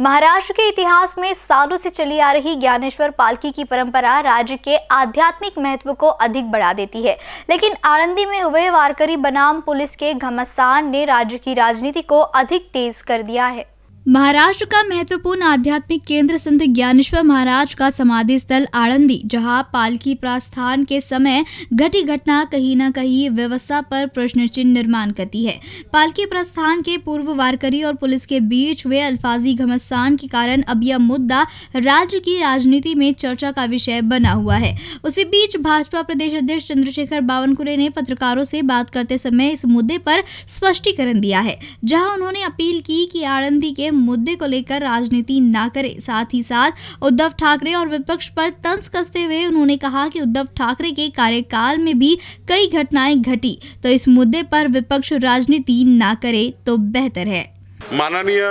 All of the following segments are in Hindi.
महाराष्ट्र के इतिहास में सालों से चली आ रही ज्ञानेश्वर पालकी की परंपरा राज्य के आध्यात्मिक महत्व को अधिक बढ़ा देती है। लेकिन आनंदी में हुए वारकरी बनाम पुलिस के घमासान ने राज्य की राजनीति को अधिक तेज कर दिया है। महाराष्ट्र का महत्वपूर्ण आध्यात्मिक केंद्र संत ज्ञानेश्वर महाराज का समाधि स्थल आनंदी जहाँ पालकी प्रस्थान के समय घटी घटना कहीं न कहीं व्यवस्था पर प्रश्न चिन्ह निर्माण करती है। पालकी प्रस्थान के पूर्व वारकरी और पुलिस के बीच हुए अल्फाजी घमसान के कारण अब यह मुद्दा राज्य की राजनीति में चर्चा का विषय बना हुआ है। उसी बीच भाजपा प्रदेश अध्यक्ष चंद्रशेखर बावनकुरे ने पत्रकारों से बात करते समय इस मुद्दे पर स्पष्टीकरण दिया है, जहाँ उन्होंने अपील की कि आनंदी के मुद्दे को लेकर राजनीति ना करे। साथ ही साथ उद्धव ठाकरे और विपक्ष पर तंज कसते हुए उन्होंने कहा कि उद्धव ठाकरे के कार्यकाल में भी कई घटनाएँ घटी। तो इस मुद्दे पर विपक्ष राजनीति ना करे तो बेहतर है। माननीय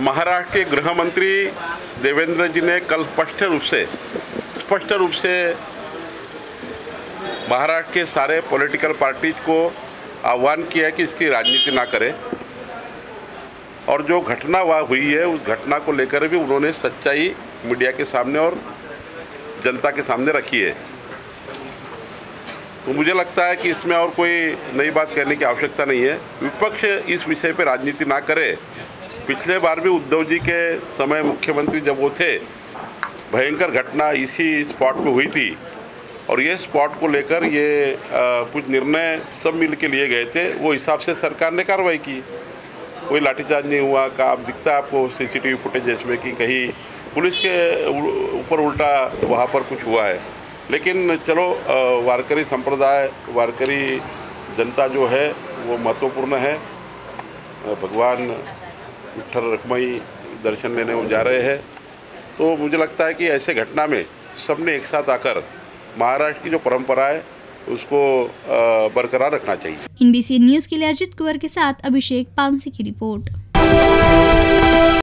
महाराष्ट्र के गृह मंत्री देवेंद्र जी ने कल स्पष्ट रूप से, स्पष्ट रूप से महाराष्ट्र के सारे पॉलिटिकल पार्टीज़ को आह्वान किया कि इसकी राजनीति ना करें। और जो घटना वहाँ हुई है उस घटना को लेकर भी उन्होंने सच्चाई मीडिया के सामने और जनता के सामने रखी है। तो मुझे लगता है कि इसमें और कोई नई बात कहने की आवश्यकता नहीं है। विपक्ष इस विषय पर राजनीति ना करे। पिछले बार भी उद्धव जी के समय मुख्यमंत्री जब वो थे भयंकर घटना इसी स्पॉट पे हुई थी। और ये स्पॉट को लेकर ये आ, कुछ निर्णय सब मिल के लिए गए थे। वो हिसाब से सरकार ने कार्रवाई की। कोई लाठीचार्ज नहीं हुआ, का अब दिखता है आपको सीसीटीवी फुटेज इसमें कि कहीं पुलिस के ऊपर उल्टा वहाँ पर कुछ हुआ है। लेकिन चलो वारकरी संप्रदाय, वारकरी जनता जो है, वो महत्वपूर्ण है। भगवान विठल रखमई दर्शन लेने वो जा रहे हैं। तो मुझे लगता है कि ऐसे घटना में सबने एक साथ आकर महाराष्ट्र की जो परंपरा है उसको बरकरार रखना चाहिए। इन न्यूज़ के लिए अजित कुंवर के साथ अभिषेक पानसी की रिपोर्ट।